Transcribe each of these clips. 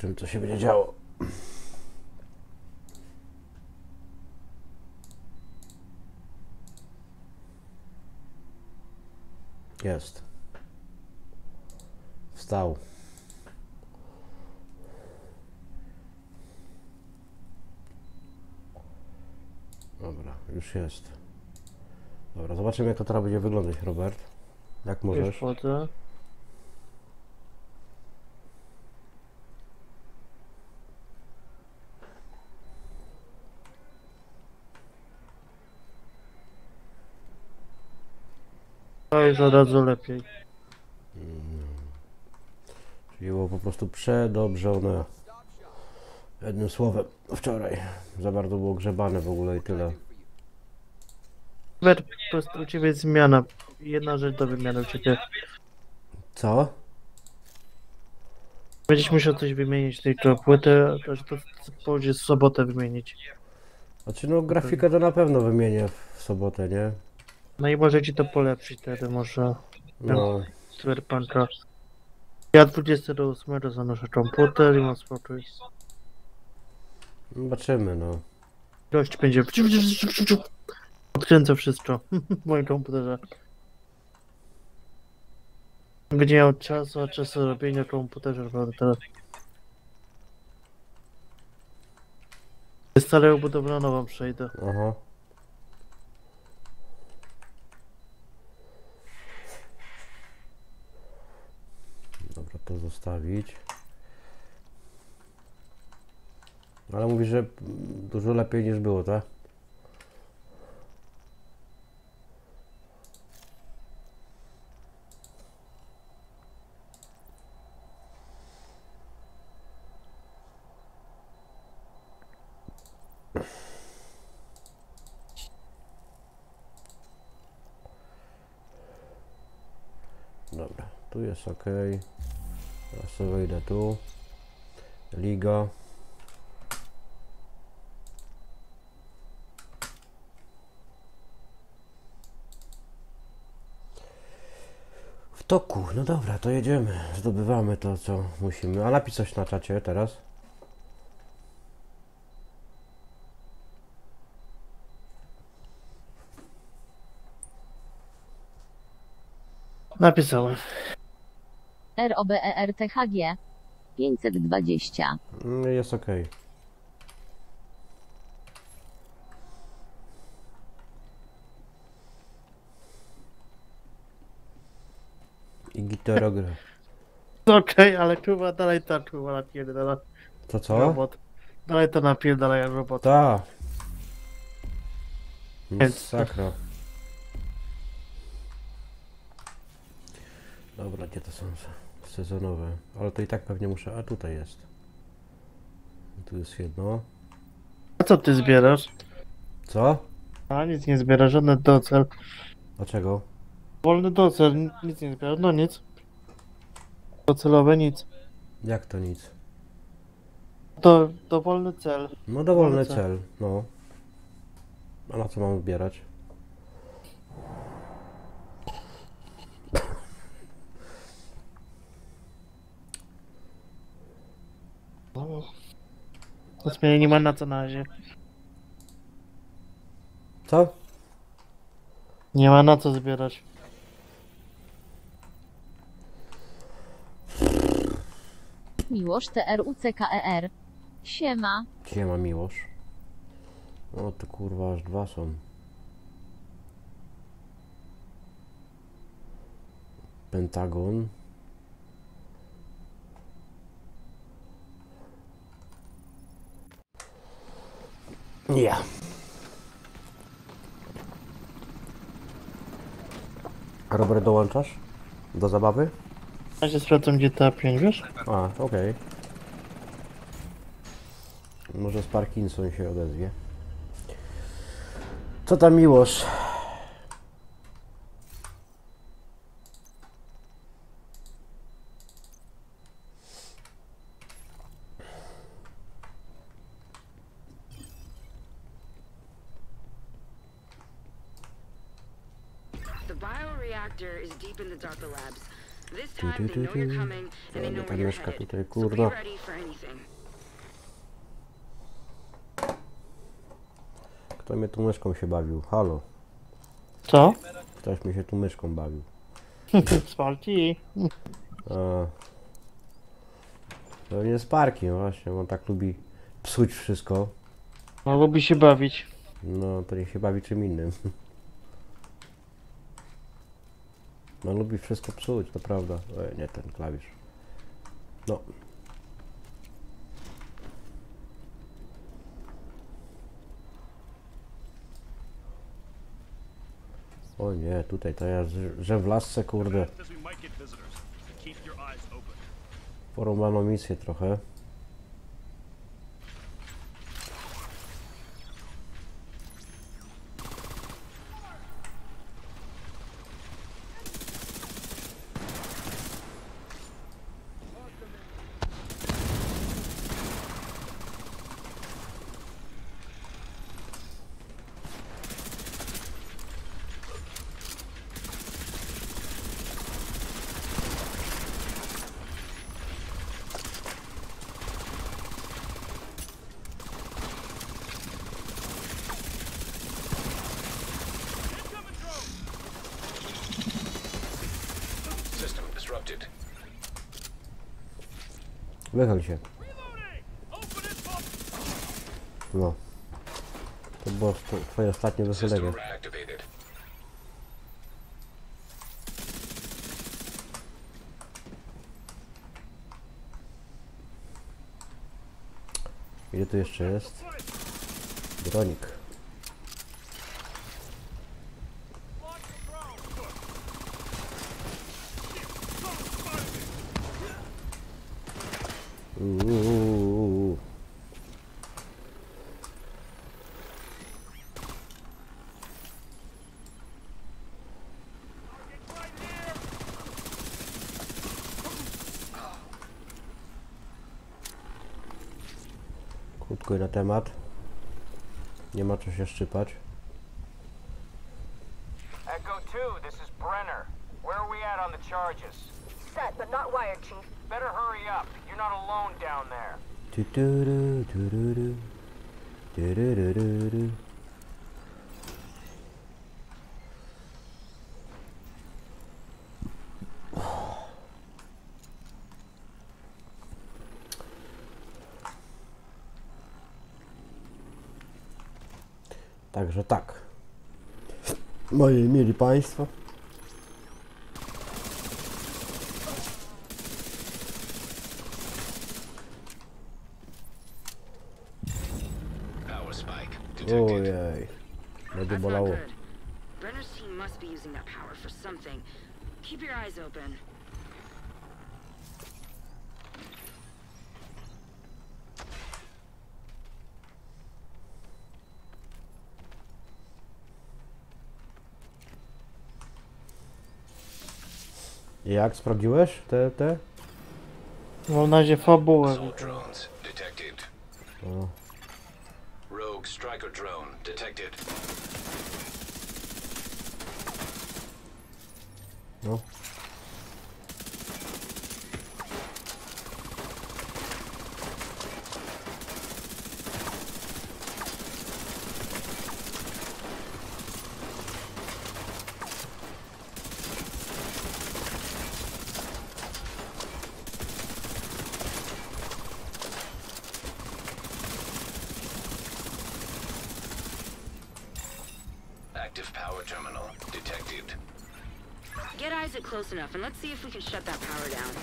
Zobaczymy co się będzie działo. Jest. Wstał. Dobra, już jest. Dobra, zobaczymy jak to teraz będzie wyglądać, Robert. Jak możesz? Jest od razu lepiej. Czyli było po prostu przedobrzone. Jednym słowem, wczoraj za bardzo było grzebane w ogóle i tyle. Robert, po prostu u ciebie jest zmiana. Jedna rzecz do wymiany u ciebie. Co? Będziesz musiał coś wymienić tylko płytę, to, to, to pójdzie w sobotę wymienić. Znaczy no grafikę to na pewno wymienię w sobotę, nie? No i może ci to polepszyć wtedy może No, Cyberpunka. Ja 28 zanoszę płytę i mam spokój. zobaczymy no. Gość będzie odkręcę wszystko w moim komputerze. Będzie miał czasu, a czasu robienia komputerze naprawdę teraz. Starego budowla nową przejdę. Aha. Dobra, to zostawić. Ale mówisz, że dużo lepiej niż było, tak? Dobra, tu jest ok. Sobie wejdę tu. Liga. W toku, no dobra, to jedziemy. Zdobywamy to, co musimy. A napisz coś na czacie teraz. Napisałem. ROBERTHG 520. Mm, Jest ok. I gitaragra. Okej, ale kurwa dalej ta kurwa napierdala To co? robot. Dalej to napierdala jak robot. Ta. Sakra. Dobra, gdzie to są sezonowe? Ale to i tak pewnie muszę. A tutaj jest. Tu jest jedno. A co ty zbierasz? Co? A nic nie zbierasz, żadne docel. Dlaczego? Wolny docel, nic nie zbierasz, no nic. Docelowe nic. Jak to nic? To dowolny cel. No dowolny co? cel, no. A na co mam zbierać? To zmiany nie ma na co na razie. Co? Nie ma na co zbierać. Miłosz TRUCKER. Siema. Siema miłość. O to kurwa, aż dwa są. Pentagon. Ja. Robert, dołączasz? Do zabawy? Ja się sprawdzam GTA 5, wiesz? A, okej. Może z Parkinson się odezwie. Co tam miłość? Du, du, du. Ale ta myszka tutaj, kurwa. Kto mnie tu myszką się bawił? Halo. Co? Ktoś mi się tu myszką bawił. Sparki. A. Pewnie Sparki, no właśnie, on tak lubi psuć wszystko. No lubi się bawić. No, to niech się bawi czym innym. No, lubi wszystko psuć, to prawda. Ej, nie ten klawisz. No. O nie, tutaj to ja, że w lasce, kurde, porąbano misję trochę. System disrupted. Wychyl się. No. To było twoje ostatnie wychylenie. Ile tu jeszcze jest? Bronik. Uuu. Krótko i na temat. Nie ma co się szczypać. Echo 2, this is Brenner. Where are we at on the charges? Set, but not wired, Chief. Better hurry up. You're not alone down there. Tu-tu-ru, tu-ru-ru. Tu-ru-ru-ru-ru. Także tak. Moi mili Państwo. Ojej. Będzie bolało. Brenner's team must be using that power for something. Keep your eyes open. Jak sprawdziłeś te, te? Mam na razie fabułę. Assault drones detected. O. Rogue striker drone detected. No. Enough and let's see if we can shut that power down.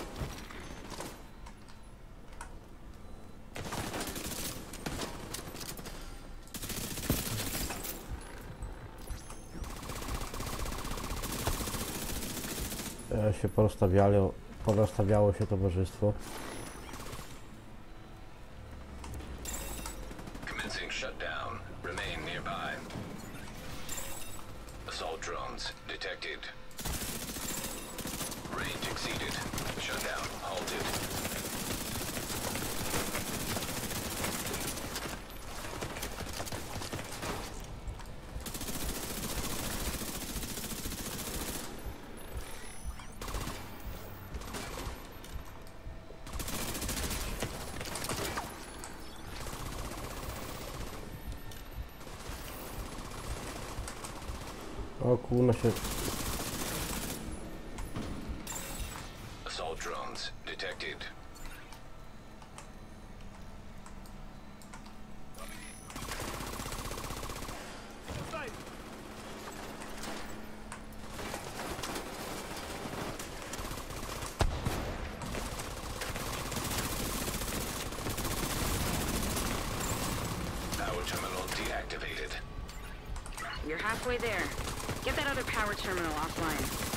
E, się porozstawiało, porozstawiało się towarzystwo. O kurna się... Assault drones detected. Power terminal deactivated. You're halfway there. Get that other power terminal offline.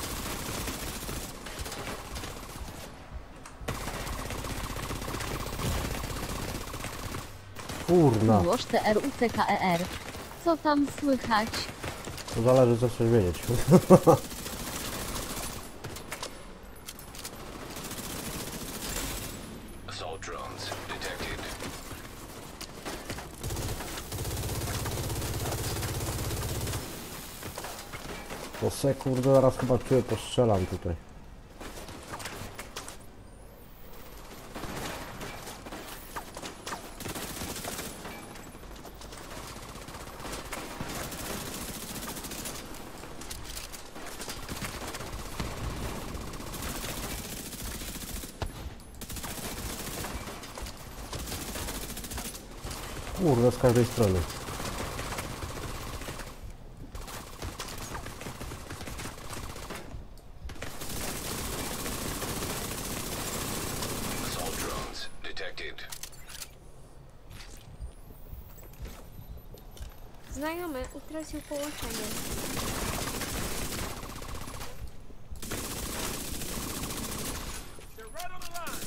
Kurna! Miłosz TRUCKER. E Co tam słychać? To zależy co chcesz wiedzieć. Assault drones detected. To se kurde zaraz chyba czuję postrzelam tutaj. Kurde z każdej strony. Znajomy utracił połączenie. They're right on the line.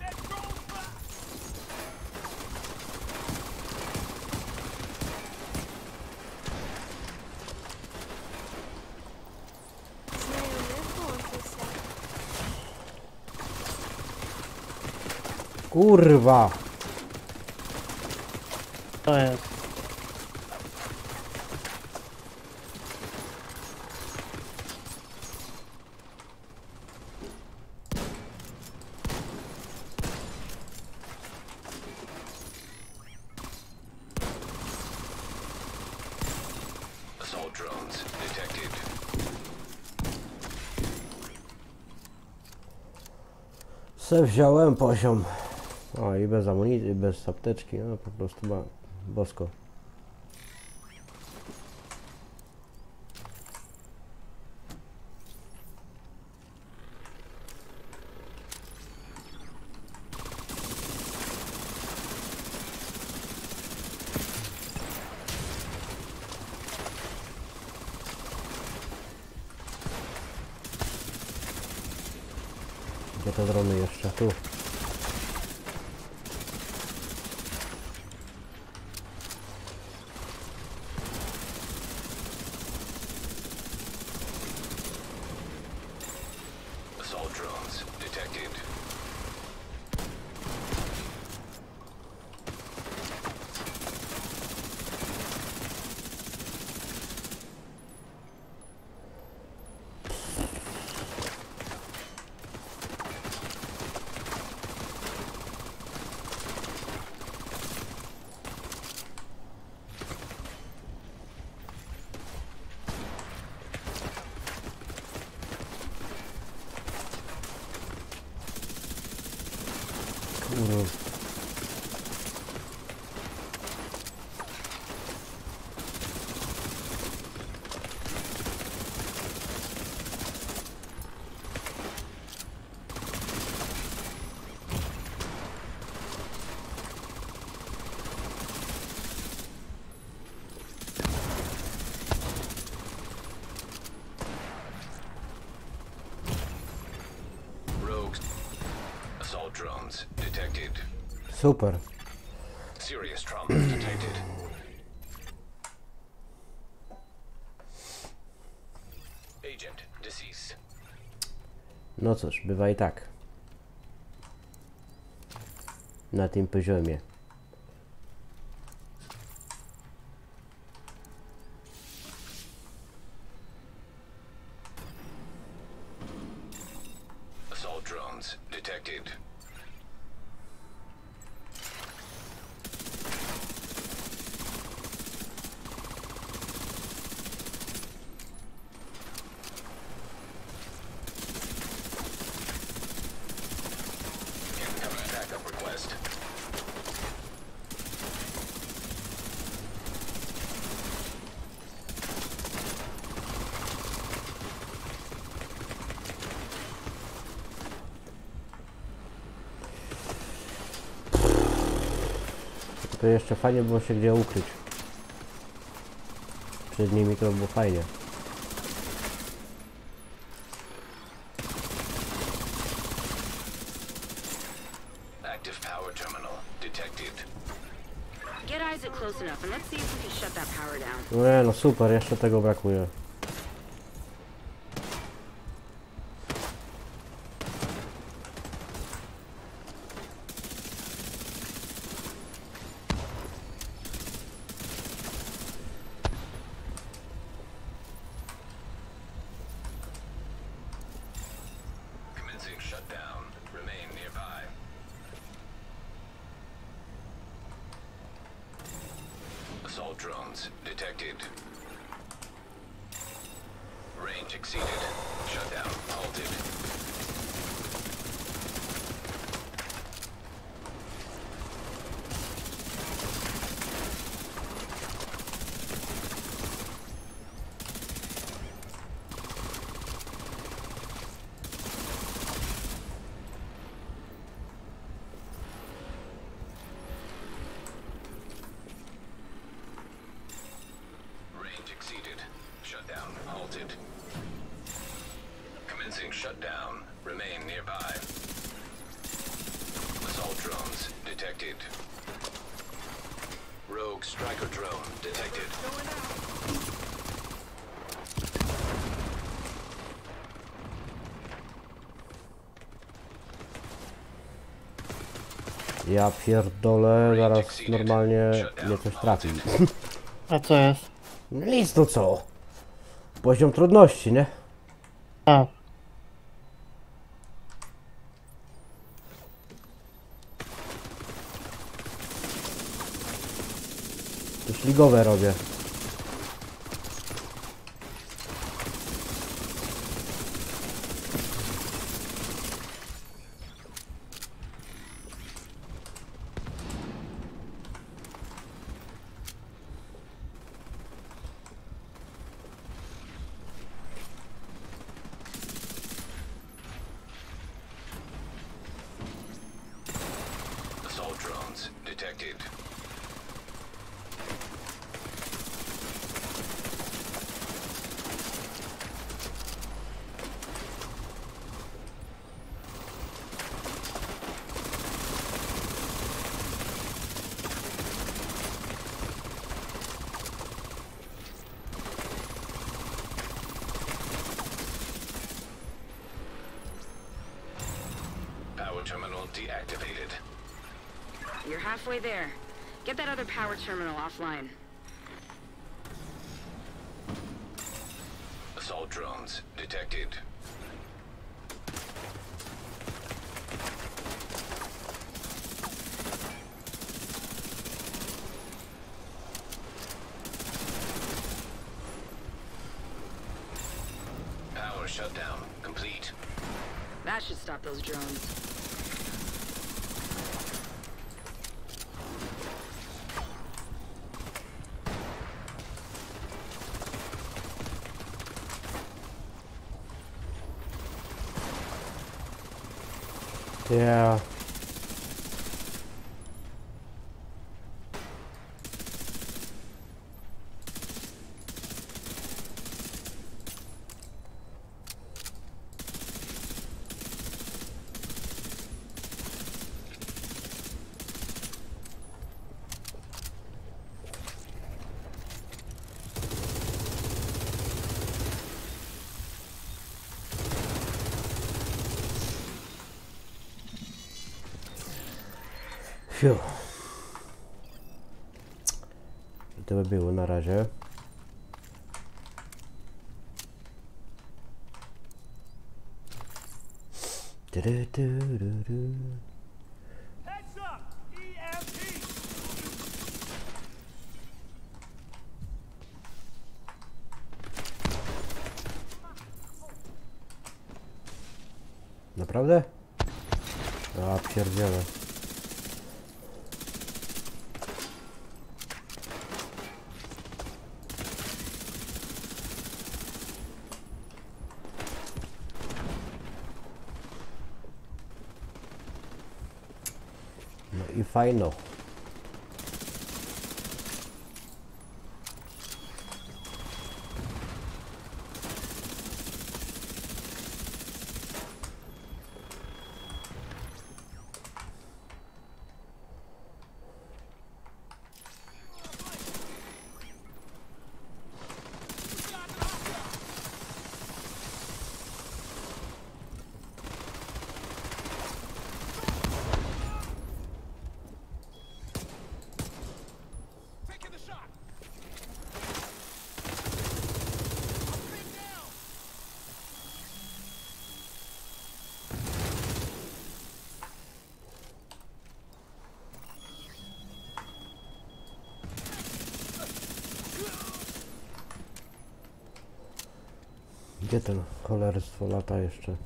That drone's back. Znajomy połączył się. Kurwa! To jest. Assault drones detected. Se wziąłem poziom. O i bez amunicji, bez apteczki, no po prostu ma bosko. Gdzie te drony jeszcze? Tu. Assault drones detected. Kurwa. Rogues. Assault drones detected. Super. Serious trauma detected. Agent deceased. No cóż, bywa i tak. Na tym poziomie. Assault drones detected. west. To jeszcze fajnie było się gdzie ukryć. Przed nimi to było fajnie. Nie no super, jeszcze tego brakuje. Drones detected. Range exceeded. Shutdown halted. Ja pierdolę, zaraz normalnie mnie coś trafi. A co jest? Nic no co? Poziom trudności, nie? A, ligowe robię. Deactivated. You're halfway there. Get that other power terminal offline. By było na razie. Naprawdę? A pierdziele. No cholerstwo lata jeszcze?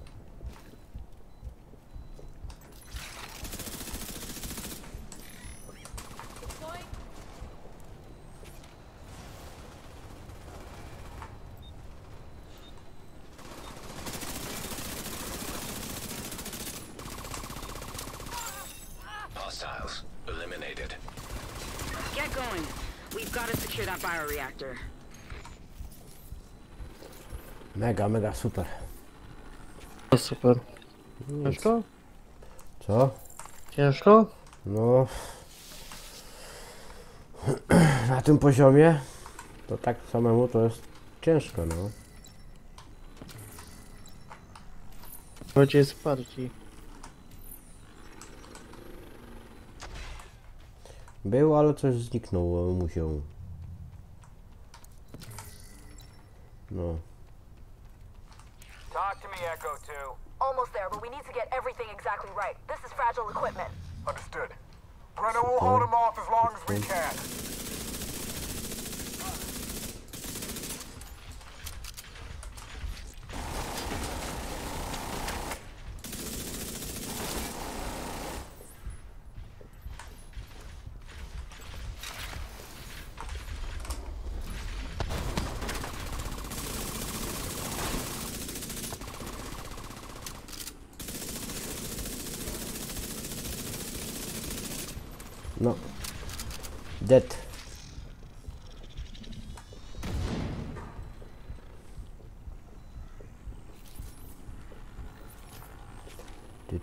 Hostiles eliminated. Get going. We've got to secure that bioreactor. Mega, mega super. To super. Ciężko? Co? Ciężko? No. Na tym poziomie to tak samemu to jest ciężko, no. Będzie jest wsparci. Był, ale coś zniknął, musiał. No. Everything exactly right. This is fragile equipment. Understood. Brenner will hold him off as long as we can.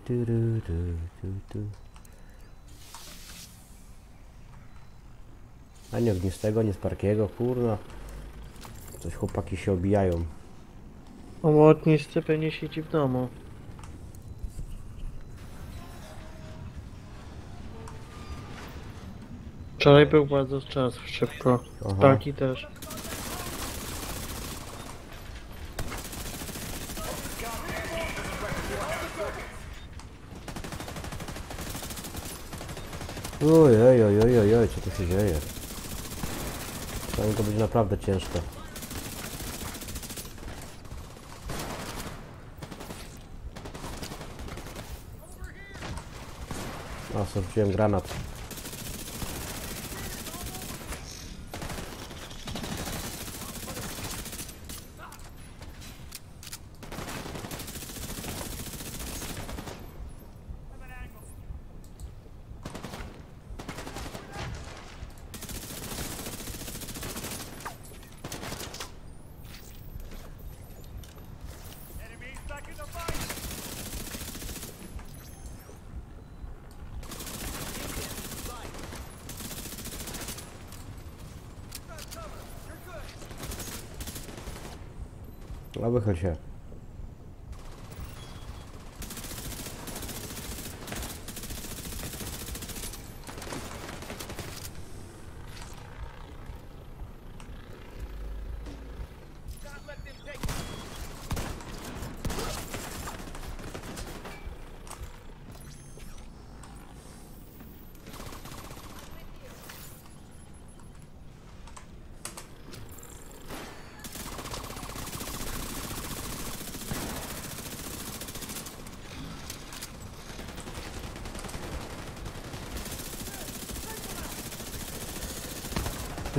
Tu, tu, tu. A nie ognistego, nie sparkiego, kurna. Coś chłopaki się obijają. Omłotnisty pewnie siedzi w domu. Wczoraj był bardzo czas szybko. Aha. Sparki też. Oj, oj, oj, oj, oj, oj, co tu się dzieje? Powinno to być naprawdę ciężko. A, sorciłem granat. A wychyl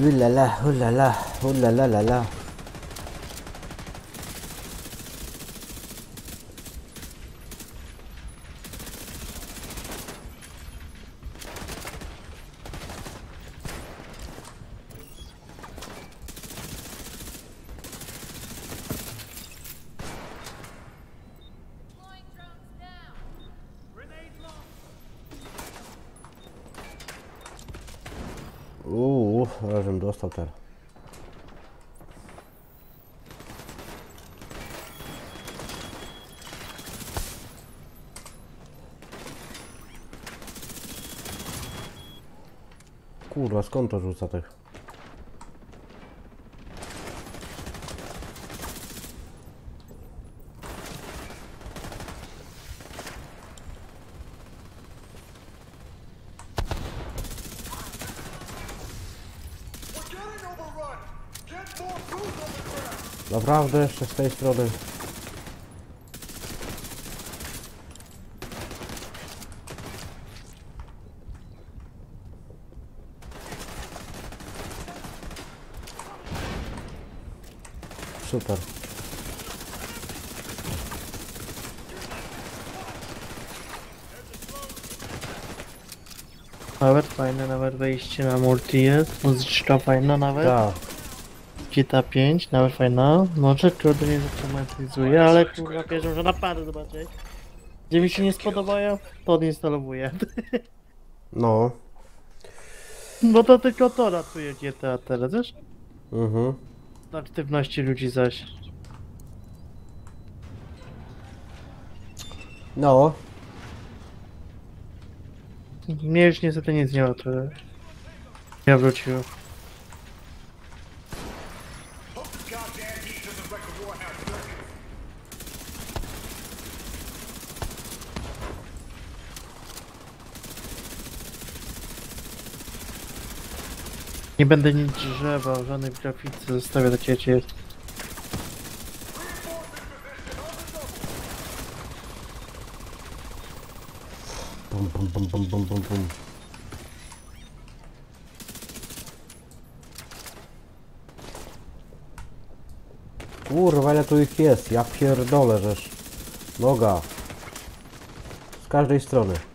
Ouh là là, oh là là, oh là là là là. Skąd to rzuca tych? Naprawdę jeszcze z tej strony. Super. Nawet fajne, nawet wejście na multi jest. Muzyczka fajna nawet. Tak. GTA 5, nawet fajna. Może kurde nie zatraumatyzuje, ale kurwa pierwszą, że napady zobaczyć. Gdzie mi się nie spodobają, to odinstalowuję. No. No to tylko to ratuje GTA teraz, wiesz? Mhm. Aktywności ludzi zaś. No. Mnie już niestety nic nie ratuje. Ja wróciłem. Będę nic drzewa, żadnej graficy zostawię do ciebie. Bum, bum, bum, bum, bum, bum, bum. Kurwa, ile tu ich jest? Ja pierdolę, żeż. Noga. Z każdej strony.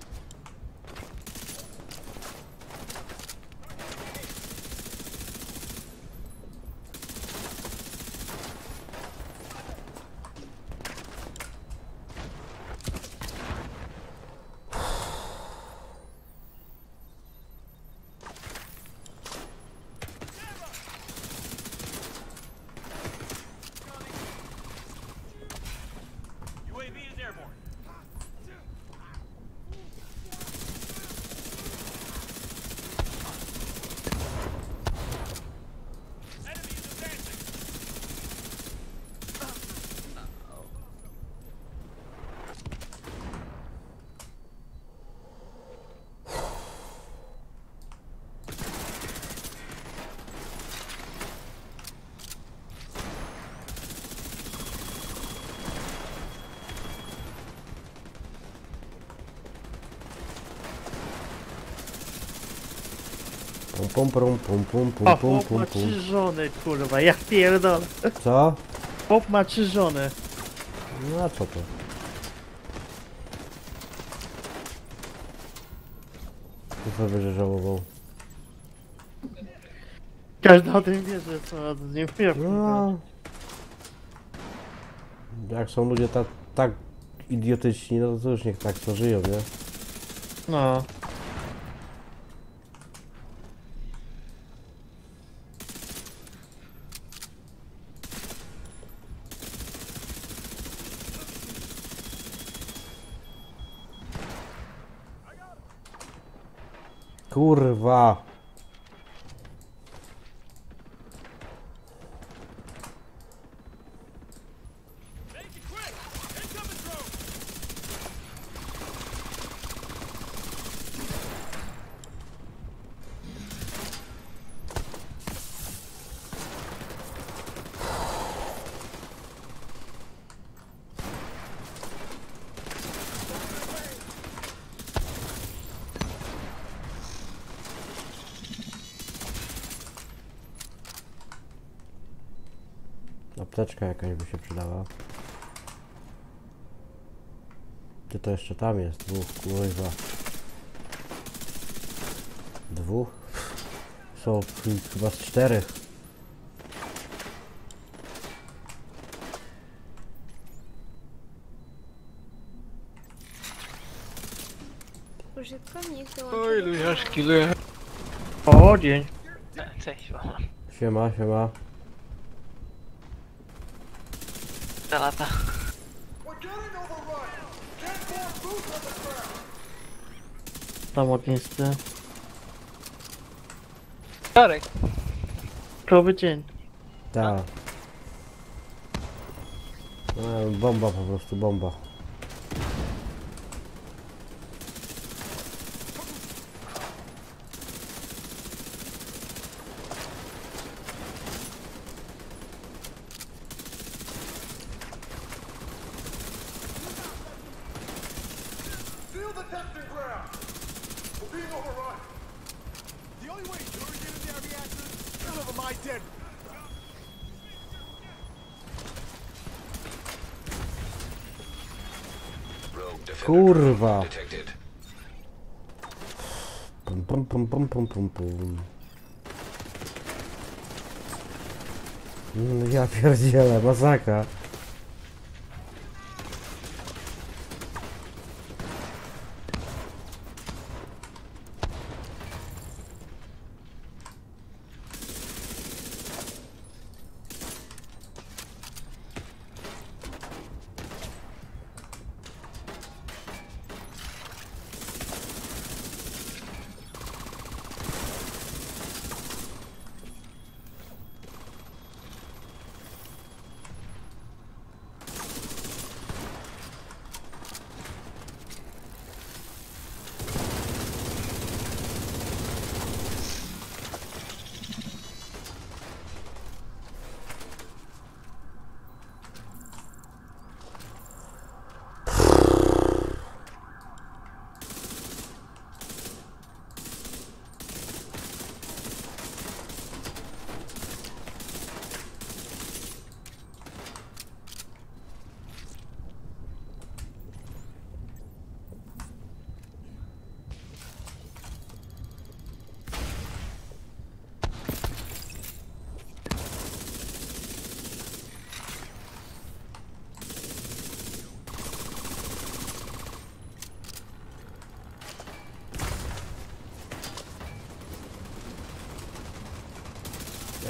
Pum, pum, pum, pum, pum, pum, O, pum, chłop ma pum, trzy żony, kurwa, ja pierdolę. Co? Chłop ma trzy żony. No a co to? Co sobie że żałował? Każdy o tym wie, że co z nim. No. Jak są ludzie tak, tak idiotyczni, no to już niech tak to żyją, nie? No. Apteczka jakaś by się przydała. Ty to jeszcze tam jest? Dwóch, kurwa. Dwóch? Są ch- chyba z czterech. Użytkownik dołączył Oj, do kanału. kile. O, dzień. Cześć, mama. Siema, siema. Ta lata. Tam ognisty. Wtorek. Krowy dzień. Tak. No, bomba po prostu, bomba. Seal the testing ground! We're being overrun! The only way you're gonna get in that reactor is to deliver my dead Rogue defender Kurwa. drone detected. Pum, pum, pum, pum. Mm, Ja pierdzielę, masakra.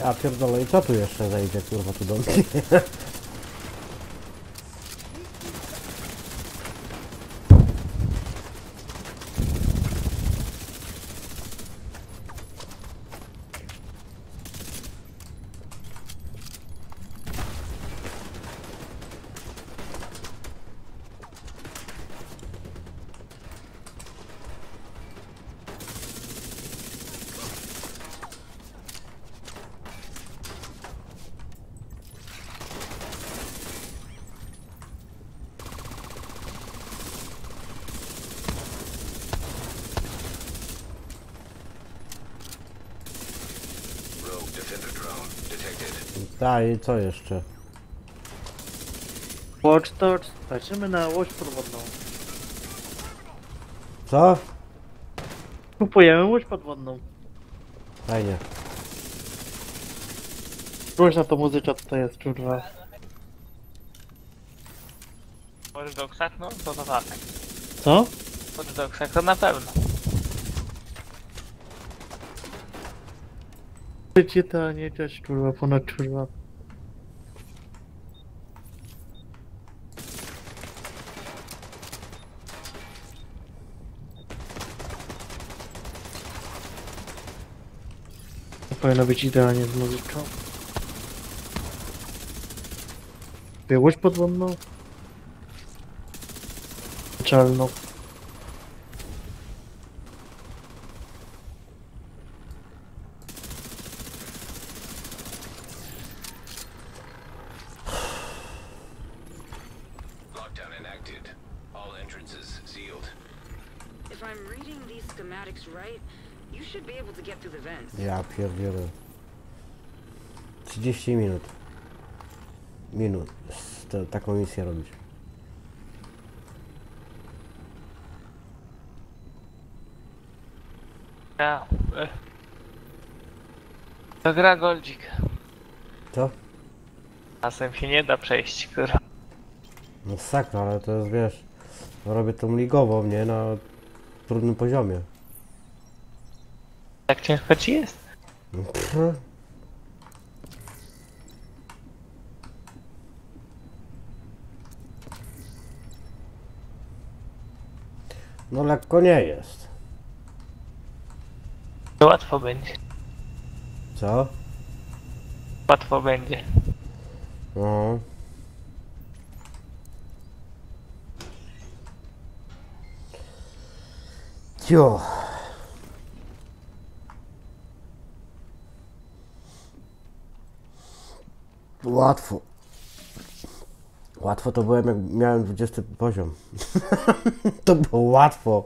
Ja pierdolę, i co tu jeszcze zejdzie, kurwa, tu do mnie? Rogue defender drone detected. Ta, i co jeszcze? Watch Dogs. Patrzymy na łódź podwodną. Co? Kupujemy łódź podwodną. Fajnie. Spójrz na to co to jest, kurwa. Watch Dogsach? No to to tak. Co? Watch Dogsach to na pewno. Życie to nie też, kurwa, ponad kurwa. Powinno być idealnie z muzyczą. Kupię łódź podwodną. Czarną. Pierdzielę. 30 minut. Minut. To, taką misję robić. Ja. e. To gra Goldzik. Co? Czasem się nie da przejść, kurwa. No sakra, ale to jest, wiesz, robię tą ligową, nie? Na trudnym poziomie. Tak ciężko ci jest? Pff. No lekko nie jest. Łatwo będzie. Co? Łatwo będzie. No. Cio. Łatwo. Łatwo to byłem jak miałem 20 poziom. to było łatwo.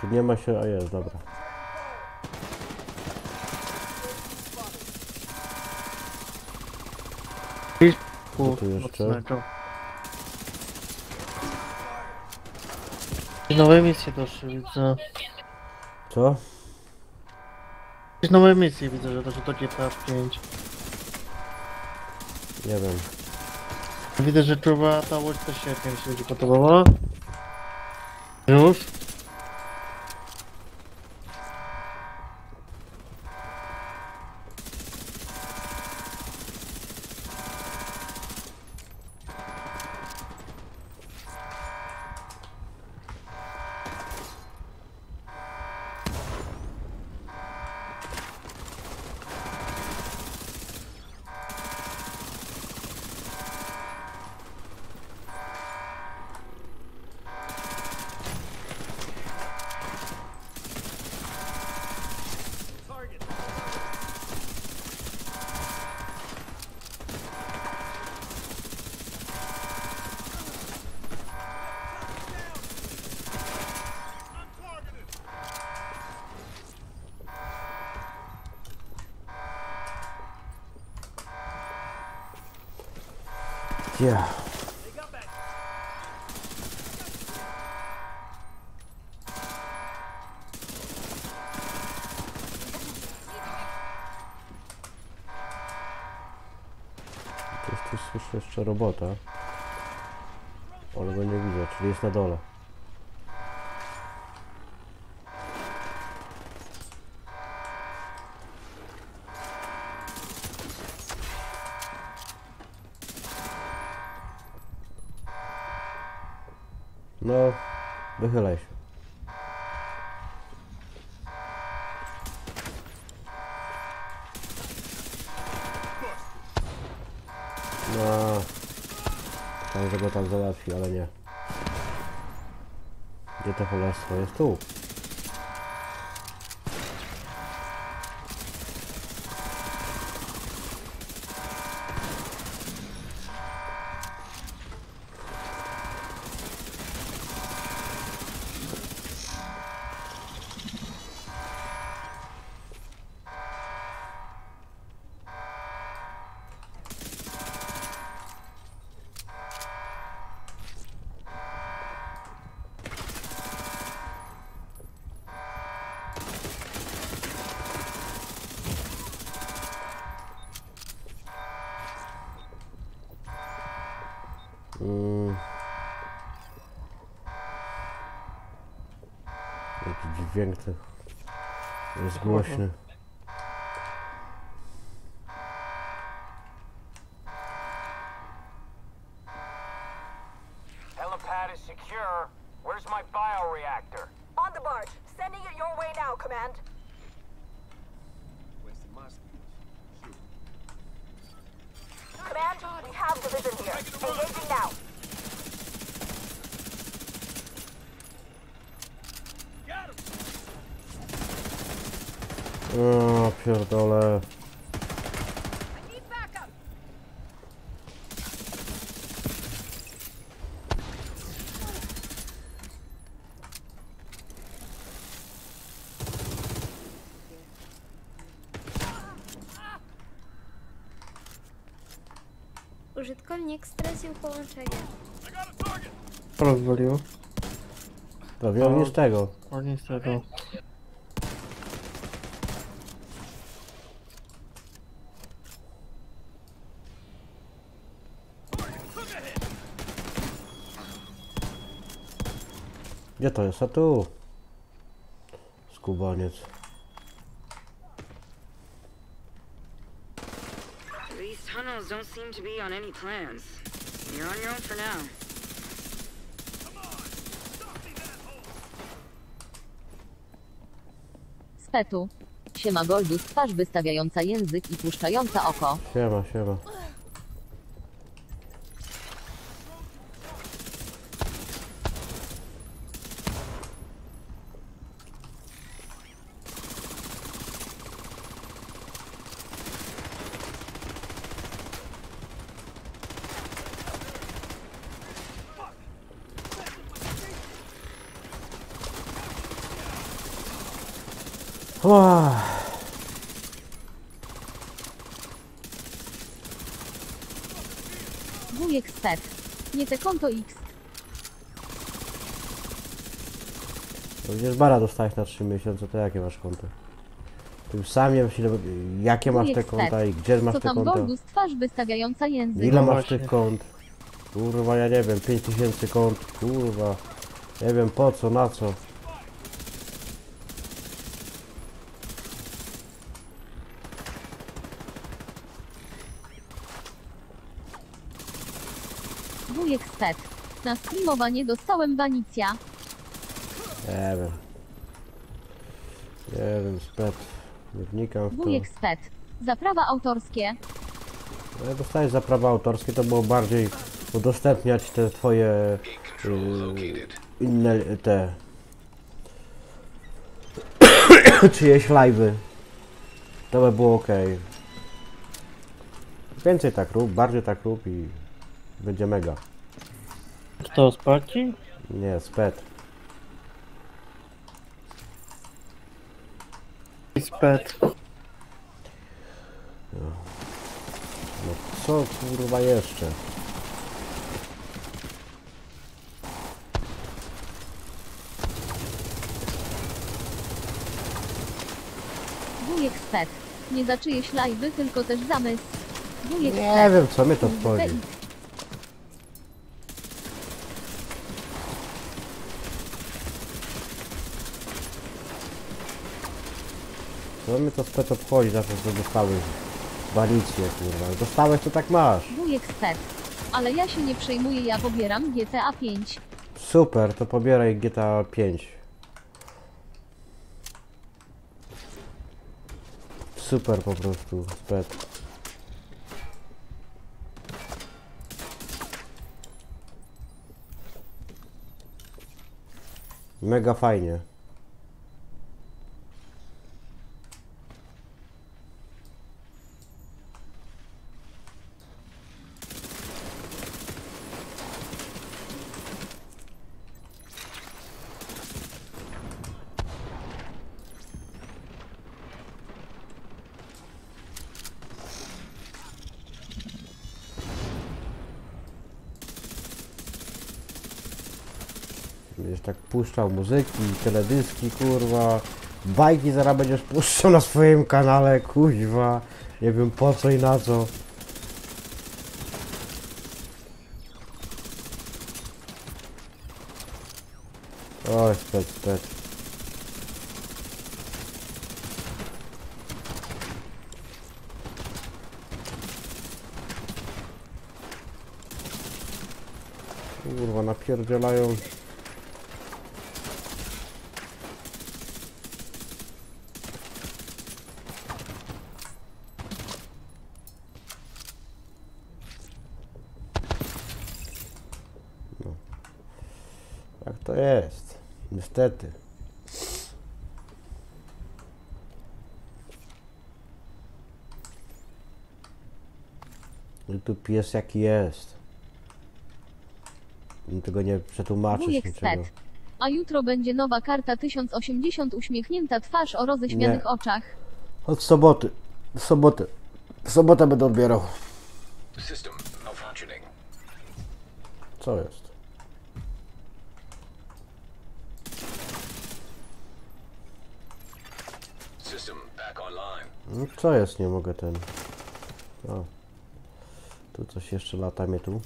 Tu nie ma się, a jest, dobra. Pół tu jeszcze? mocnego. Jakieś Nowe misje doszły, widzę. Co? Jakieś nowe misje widzę, że doszły do GTA 5. Nie wiem. Widzę, że czuwa ta łódź mi się będzie podobała. Już? Ja. Gdzieś tu słyszę jeszcze robota. Ale go nie widzę, czyli jest na dole. と Jaki dźwięk O, pierdolę. Użytkownik stracił połączenie. Rozwaliło. Pewnie on nie z tego. Gdzie to jest? A tu. Skubaniec. These tunnels don't seem to be on any plans. You're on your own for now. Spetu. Siema Goldus, twarz wystawiająca język i puszczająca oko. Siema, siema. Uah. Wujek Spet. Nie te konto X. To Przecież bara dostałeś na 3 miesiące, to jakie masz konto? Ty już sam nie wiesz, ile, jakie masz te konta i gdzie masz Co te tam konta? Twarz wystawiająca język. Ile No masz tych kont? Kurwa, ja nie wiem, 5000 kont, kurwa. Nie wiem po co, na co. Spet. Na streamowanie dostałem banicja. Nie wiem. Nie wiem, spet. Nie wnikam w to. Wujek Spet. Za prawa autorskie. No, Jak dostałeś za prawa autorskie, to było bardziej udostępniać te twoje located. inne te czyjeś live'y. To by było ok. Więcej tak rób, bardziej tak rób i będzie mega. Kto sparci? Nie, spet. Spet. No co kurwa jeszcze? Wujek Spet. Nie za czyjeś live'y, tylko też zamysł. Wujek Nie Spet. wiem co mnie to wchodzi. Co mnie to spet obchodzi za to, że dostałeś balicję kurwa. Dostałeś to tak masz. Wujek Spet. Ale ja się nie przejmuję, ja pobieram GTA 5. Super, to pobieraj GTA 5. Super po prostu, spet. Mega fajnie. Będziesz tak puszczał muzyki, teledyski, kurwa. Bajki zaraz będziesz puszczał na swoim kanale, kuźwa. Nie wiem po co i na co. Oj, spec, spec. Kurwa, napierdzielają. Tak to jest. Niestety. YouTube jest jaki jest. Tego nie przetłumaczysz Wujek niczego. Spet. A jutro będzie nowa karta 1080 uśmiechnięta twarz o roześmianych Nie. oczach. Od soboty. W sobotę. W sobotę będę odbierał. System malfunctioning. Co Co jest? System back online. No, co jest? Nie mogę ten... O. Tu coś jeszcze lata mnie tu.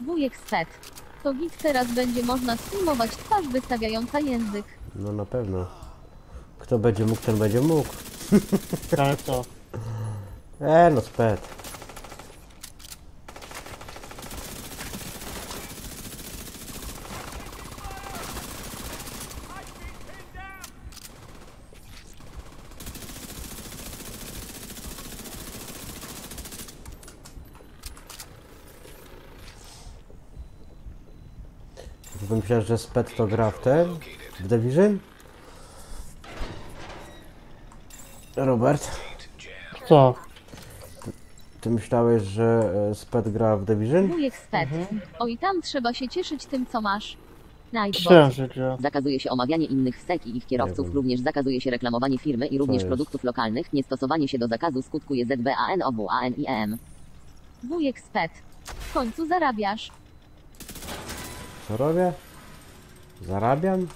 Wujek Spet. To git teraz będzie można streamować twarz wystawiająca język. No na pewno. Kto będzie mógł, ten będzie mógł. Ale co? E, no spet. Wy myślałeś, że spet to gra w ten? W Division? Robert? Co? Ty myślałeś, że e, Spet gra w Division? Wujek Spet. Oj tam trzeba się cieszyć tym co masz. Nightbot. Myślałem, że gra. Zakazuje się omawianie innych stek i ich kierowców, również zakazuje się reklamowanie firmy i również jest? produktów lokalnych. Niestosowanie się do zakazu skutkuje ZBANOWANIEM. Wujek Spet. W końcu zarabiasz. Co robię? Zarabiam?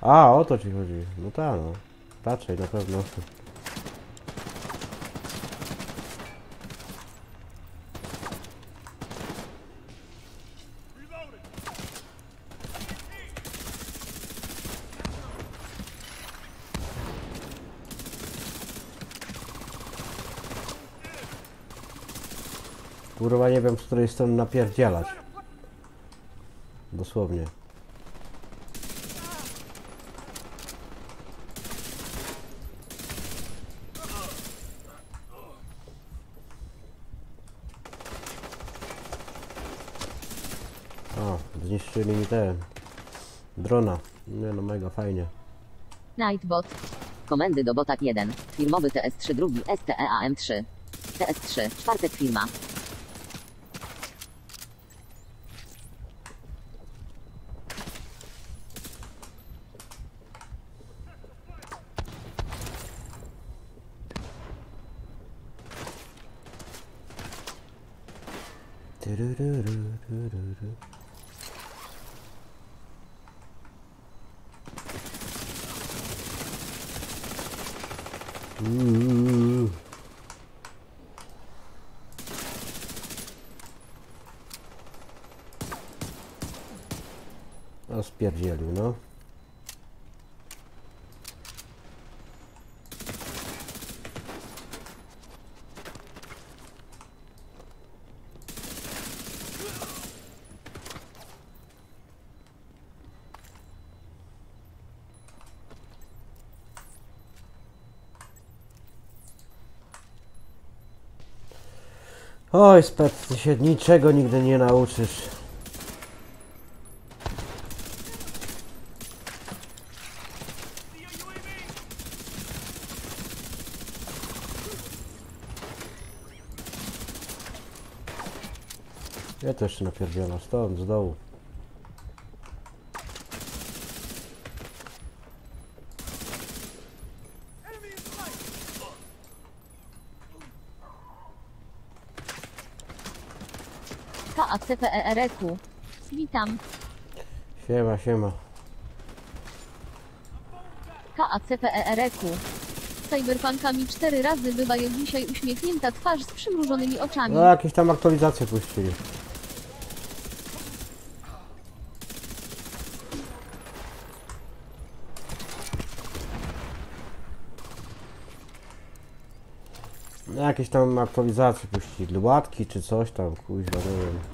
A, o to ci chodzi. No tak, no. Raczej, na pewno. Kurwa nie wiem z której strony napierdzielać. Dosłownie. O, zniszczyli mi ten drona. Nie no, mega fajnie. Nightbot. Komendy do bota 1. Firmowy TS3 drugi E STEAM3. TS3. Czwartek firma. Tyryryryryryrry. Uuu. A spierdzielił, no. Oj, spec, ty się niczego nigdy nie nauczysz. Ja też się napierdzielam, stąd, z dołu. KACPERQ. E Witam. Siema, siema. KACPERQ. Cyberpunkami cztery razy bywają dzisiaj uśmiechnięta twarz z przymrużonymi oczami. No jakieś tam aktualizacje puścili. No, jakieś tam aktualizacje puścili. Łatki czy coś tam, kuźwa, nie wiem.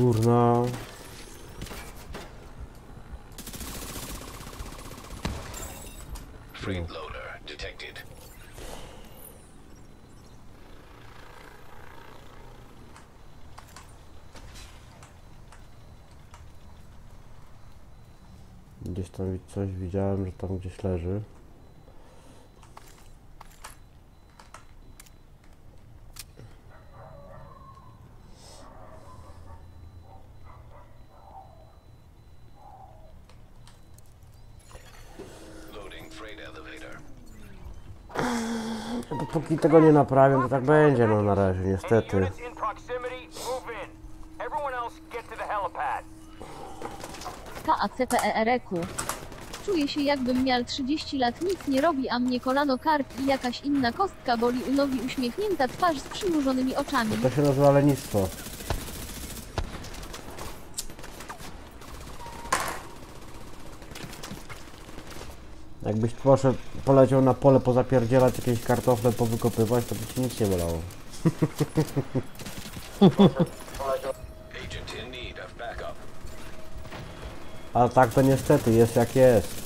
Kurna. Freight loader detected. Gdzieś tam coś widziałem, że tam gdzieś leży. Tego nie naprawię, to tak będzie no na razie, niestety. KACPERQ. E Czuję się jakbym miał 30 lat, nic nie robi, a mnie kolano kark i jakaś inna kostka boli u nogi uśmiechnięta twarz z przymrużonymi oczami. To się nazywa lenistwo. Jakbyś poszedł, poleciał na pole pozapierdzielać jakieś kartofle, powykopywać, to by ci nic nie bolało. A tak to niestety jest jak jest.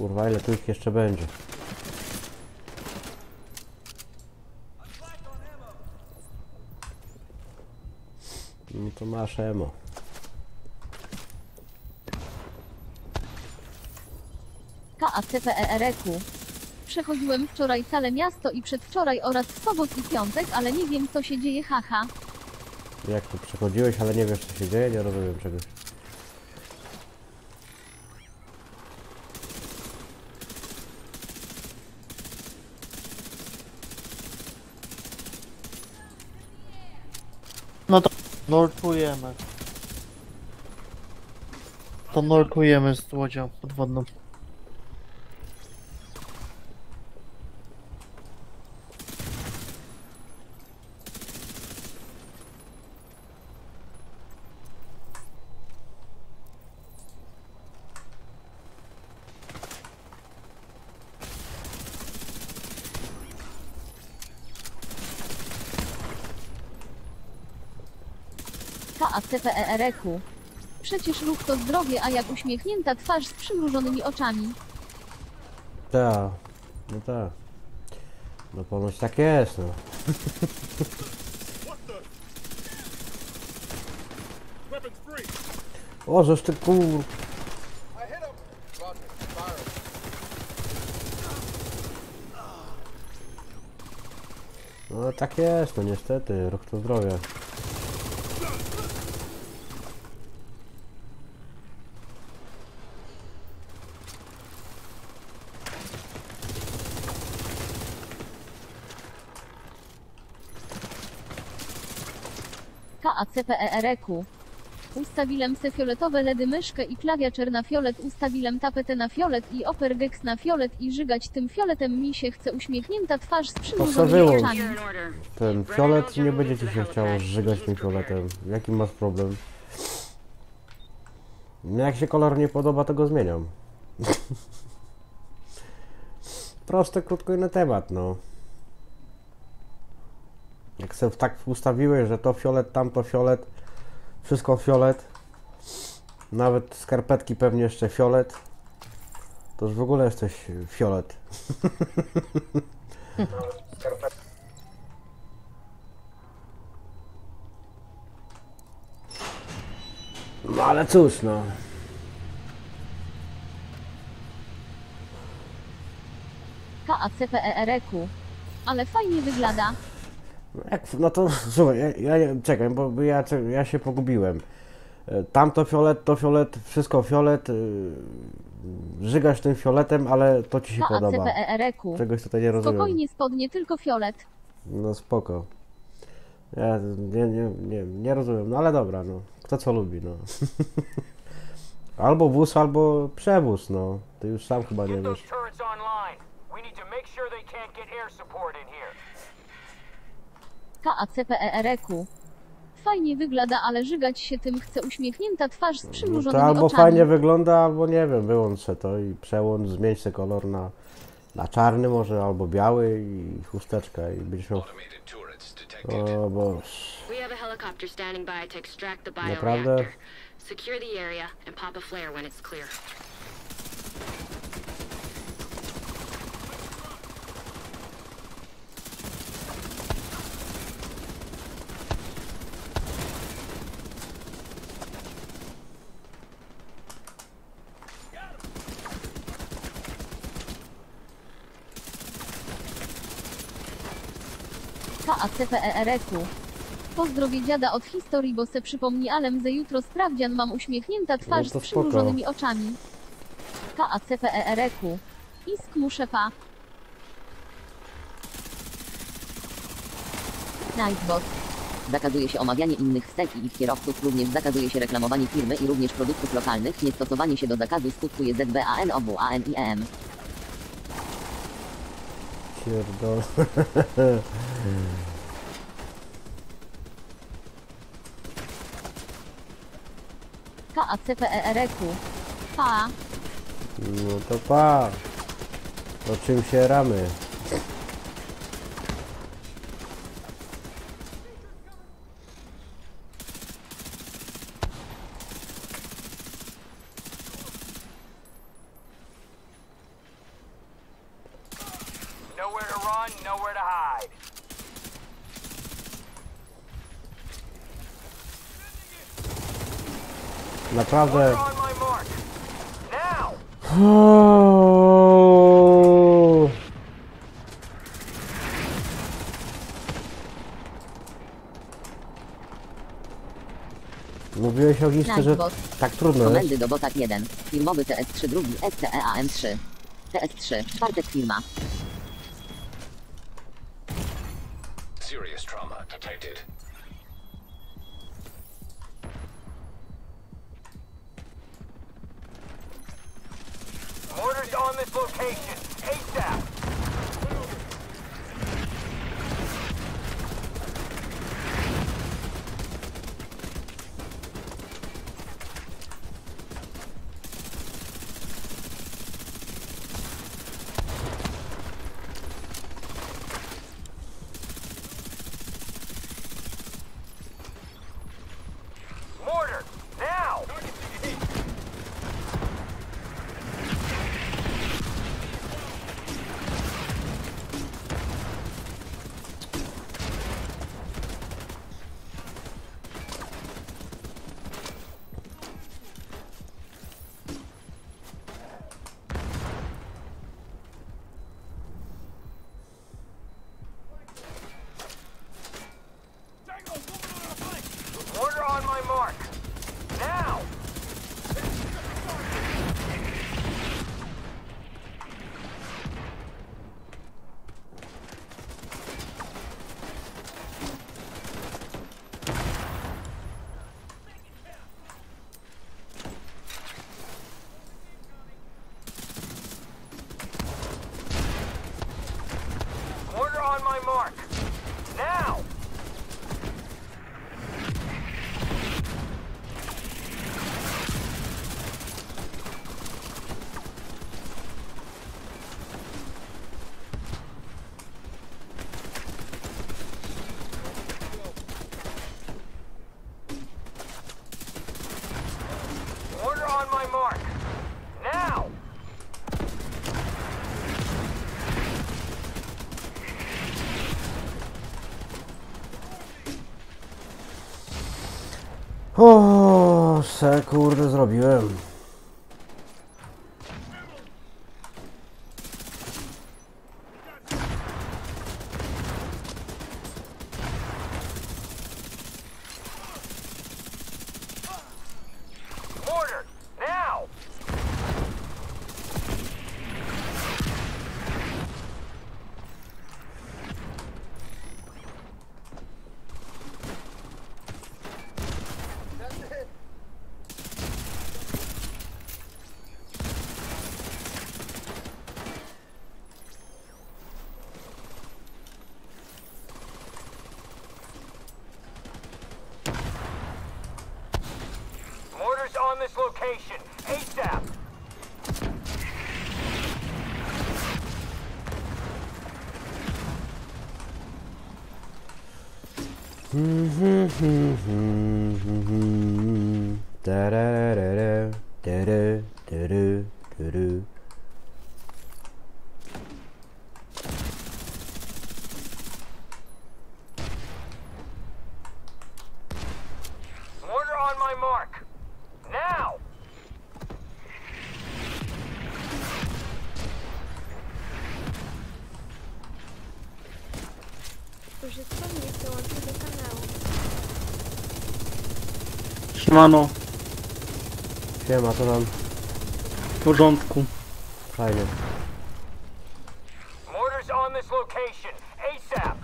Kurwa, ile tu ich jeszcze będzie? No to masz emo. KACPERQ. Przechodziłem wczoraj całe miasto i przedwczoraj oraz w sobot i piątek, ale nie wiem co się dzieje, haha. Jak tu przechodziłeś, ale nie wiesz co się dzieje? Nie rozumiem czegoś. No to nurkujemy z łodzią podwodną. KACPERQ. Przecież ruch to zdrowie, a jak uśmiechnięta twarz z przymrużonymi oczami. Tak, no tak. No ponoć tak jest, no. O, ty kur... No tak jest, no niestety, ruch to zdrowie. KACPERQ. Ustawiłem se fioletowe ledy myszkę i klawiaczer na fiolet, ustawiłem tapetę na fiolet i opergex na fiolet i żygać tym fioletem mi się chce uśmiechnięta twarz z przymrużonymi wyłącz. oczami. Ten fiolet nie będzie ci się chciało żygać tym fioletem. Jaki masz problem? Jak się kolor nie podoba, to go zmieniam. Proste, krótko i na temat, no. Jak sobie tak ustawiłeś, że to fiolet, tamto fiolet, wszystko fiolet, nawet skarpetki pewnie jeszcze fiolet, to już w ogóle jesteś fiolet. No ale cóż, no. KACPERQ. E Ale fajnie wygląda. No Jak, no to słuchaj, ja, ja nie- czekaj, bo ja, ja się pogubiłem. E, Tamto fiolet, to fiolet, wszystko fiolet. y, Żygasz tym fioletem, ale to ci się podoba. KACPERQ. Czegoś tutaj nie rozumiem. Spokojnie spodnie, tylko fiolet. No spoko. Ja nie, nie, nie, nie rozumiem, no ale dobra, no. Kto co lubi, no. albo wóz, albo przewóz, no. Ty już sam chyba nie wiesz. KACPERQ. fajnie wygląda, ale żygać się tym chce uśmiechnięta twarz z No przymrużonymi to albo oczami. fajnie wygląda, albo nie wiem, wyłącz se to i przełącz, zmień se kolor na, na czarny może, albo biały i chusteczka i będziesz miał... O boż. We have a helicopter standing by to extract the Naprawdę? bioreactor. Secure the area and pop a flare when it's clear. KACPERQ. Pozdrowie dziada od historii, bo se przypomni alem, że jutro sprawdzian mam uśmiechnięta twarz No to z przymrużonymi oczami. KACPERQ. Isk muszepa. Nightbot. Zakazuje się omawianie innych stek i ich kierowców, również zakazuje się reklamowanie firmy i również produktów lokalnych. Niestosowanie się do zakazu skutkuje ZBAN obu Pierdol. KACPERQ. Pa. No to pa. O czym się ramy? Naprawdę. Now! Mówiłeś ognisty, że tak trudno jest. Komendy do botak 1. Firmowy TS3 drugi E STEAM3. TS3. Czwartek firma. Se kurde zrobiłem. Location. Siemano, Siema, co tam? w porządku. Fajnie. Mortars on this location. ASAP.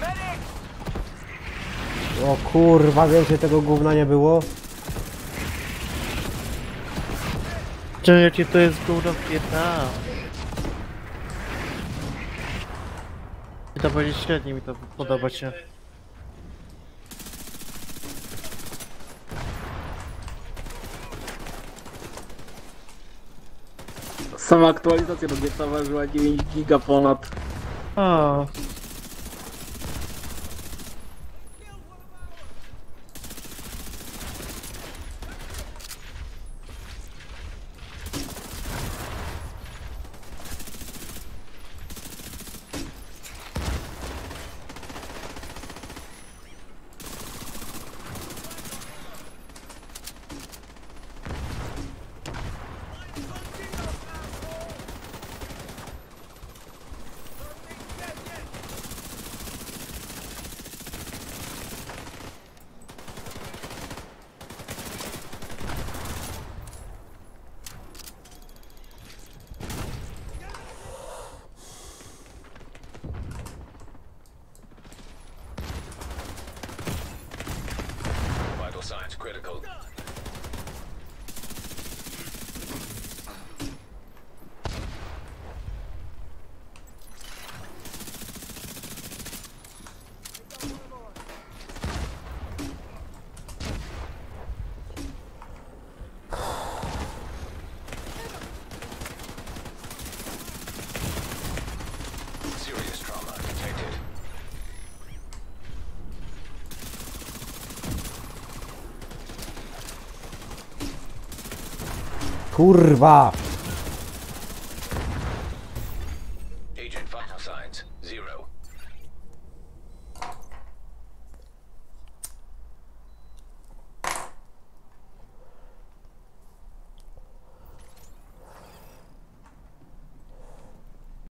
Medic! O kurwa, więcej tego gówna nie było? Czemu jakie to jest gówno w? I to powiedzieć średnio mi to podoba się. Sama aktualizacja do GTA ważyła 9 giga ponad. O, Vital signs critical. Serious trauma detected. Kurwa!